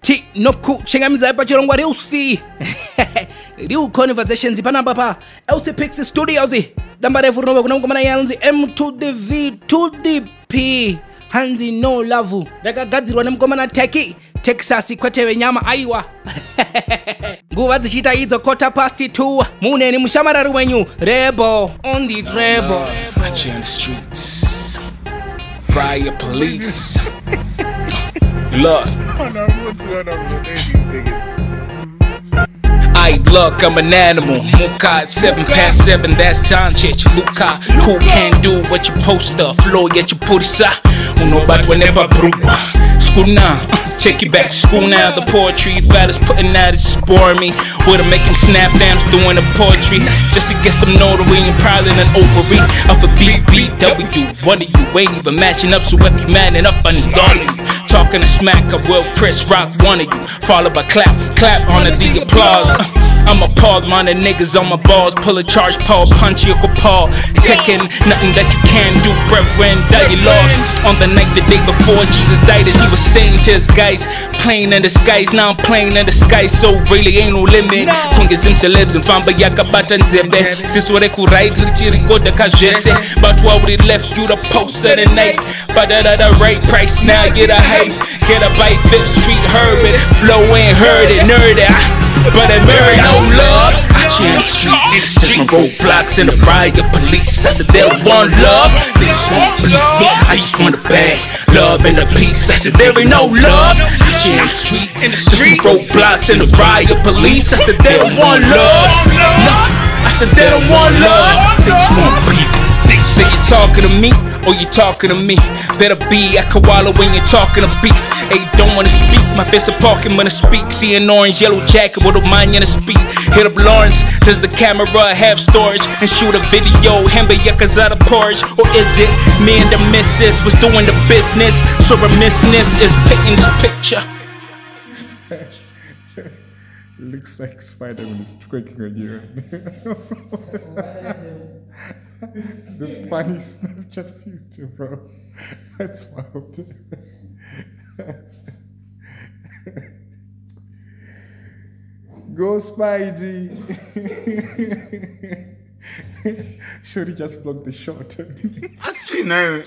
tinokhu chingamidzai pachirongwa reusi real conversations panapa pa lcpix studios damba refu rinova kuna mukomana iye anonzi m to the v to the p. Hanzi no love. Rakagadzirwa nemukomana teki texas kwete venyama aiwa nguva dzichiita idzo kota past 2 muneni mushamarari wenyu rebo on the trebo Prior police. Look. I look, I'm an animal. Muka, seven past seven, that's Doncic. Luka, who can do what you post? poster? Flow, yet you put it Uno bat whenever brugwa. School now, uh, take it back to school now. The poetry fellas putting out is spore me. With them making snap downs, doing the poetry. Just to get some notary and probably an ovary. Off a BBW, one of you ain't even matching up. So if you manning up, I need all of you. Talking to smack, I will Chris Rock one of you. Followed by clap, clap on the applause. Appalled, mind the niggas on my balls. Pull a charge, Paul, punch your Paul. Taking nothing that you can do, Reverend Dialogue. On the night, the day before Jesus died, as he was saying to his guys, playing in the skies, now I'm playing in the skies, so really ain't no limit. Kungizim celebs and famba yakabata nzembe. Siswere kurait, richiri koda kajese. But what would left you to post at the night? But at the right price, now get a hype. Get a bite, Fifth Street, herb it. Flow ain't heard it, nerd it. But I marry no love. I in the streets, just my roadblocks and the riot police. I said they want love, they just want beef. I just want a bag, love and a peace. I said there ain't no love. I in the streets, just my roadblocks and the riot police. I said they want love. No, I said they don't want talking to me or you talking to me? Better be at Koala when you're talking to beef. Hey, don't wanna speak. My fist are parking when I speak. See an orange, yellow jacket with a mind in a speed. Hit up Lawrence. Does the camera have storage and shoot a video? Hemba yuckas out of porridge, or is it me and the missus was doing the business? So remissness is painting this picture. Looks like Spider-Man is twerking on you. this funny Snapchat filter, bro. That's wild. Go Spidey! Shorty just blocked the shot. True, no.